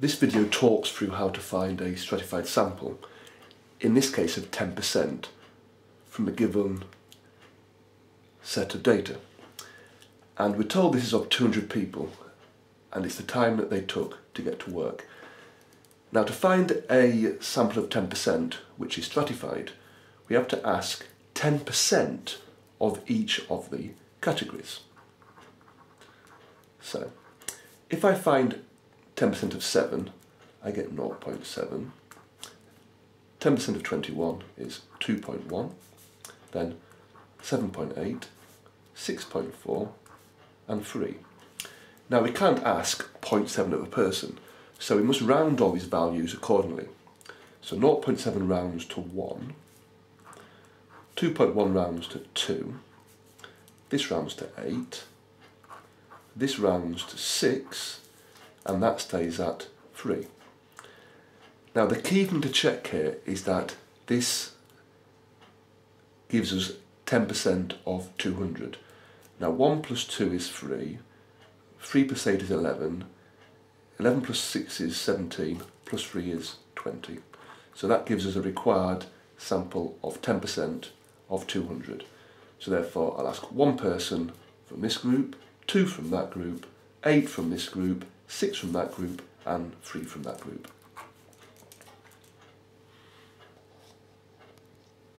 This video talks through how to find a stratified sample, in this case of 10%, from a given set of data. And we're told this is of 200 people, and it's the time that they took to get to work. Now to find a sample of 10%, which is stratified, we have to ask 10% of each of the categories. So, if I find 10% of 7, I get 0.7. 10% of 21 is 2.1. Then 7.8, 6.4 and 3. Now we can't ask 0.7 of a person, so we must round all these values accordingly. So 0.7 rounds to 1, 2.1 rounds to 2, this rounds to 8, this rounds to 6, and that stays at 3. Now the key thing to check here is that this gives us 10% of 200. Now 1 plus 2 is 3, 3 plus 8 is 11, 11 plus 6 is 17, plus 3 is 20. So that gives us a required sample of 10% of 200. So therefore I'll ask one person from this group, two from that group, eight from this group, six from that group, and three from that group.